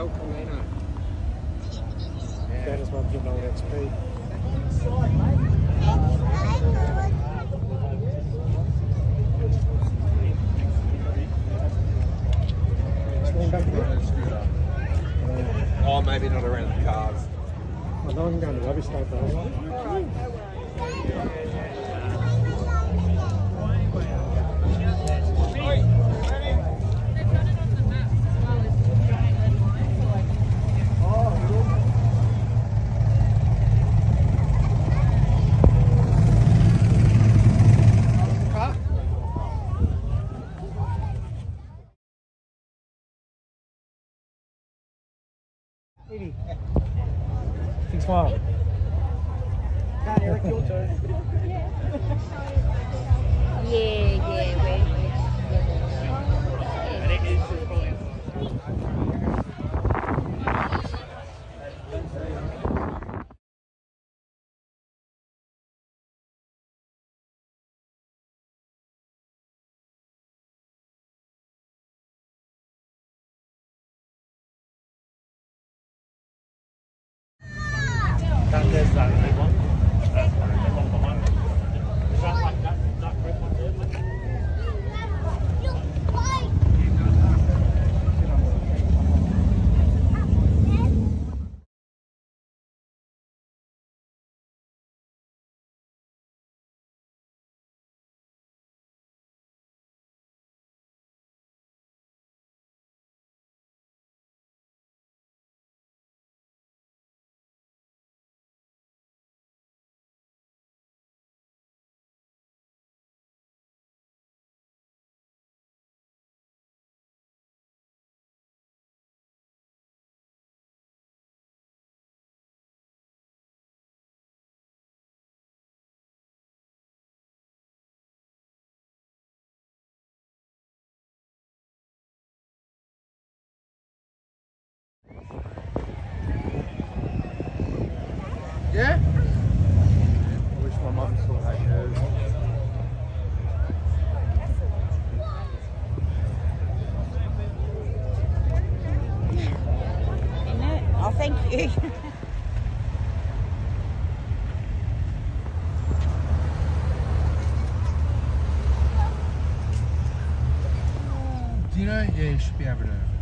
El Camino. Yeah. That is what you know. Oh, maybe not around the cars. I know I'm going to rubbish state though. Eric, your turn. Yeah, yeah, That, there's that big one. That's Yeah? I wish my mum still had hers. Isn't it? Oh, thank you. Do you know? Yeah, you should be able to.